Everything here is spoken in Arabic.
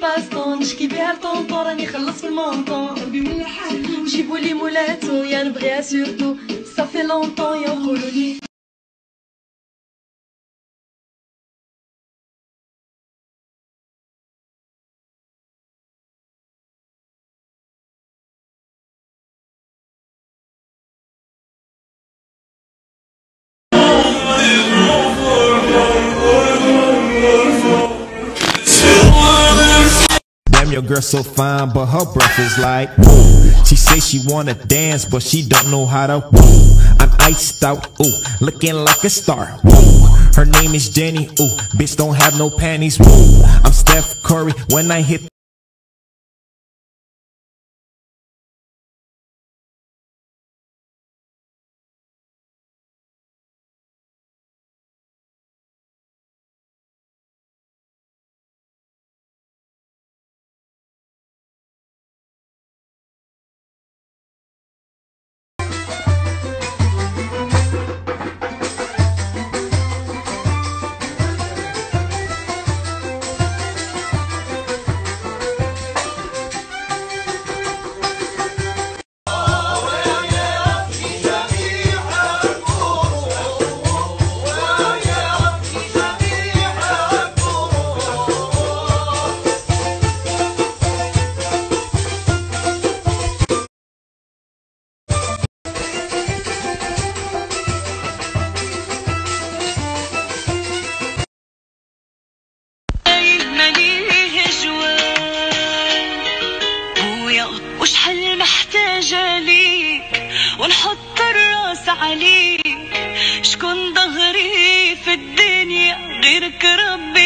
باستون نشكي بيها لطونطون راني خلص في المونطون. جيبوا لي مولاتو يا نبغيها سورتو صافي لونطون يا قولوا your girl so fine, but her breath is like woo. She say she wanna dance, but she don't know how to woo. I'm iced out, ooh, looking like a star. Woo. Her name is Jenny, ooh, bitch don't have no panties. Woo. I'm Steph Curry when I hit. محتاجة ليك ونحط الرأس عليك. شكون ظهري في الدنيا غيرك رب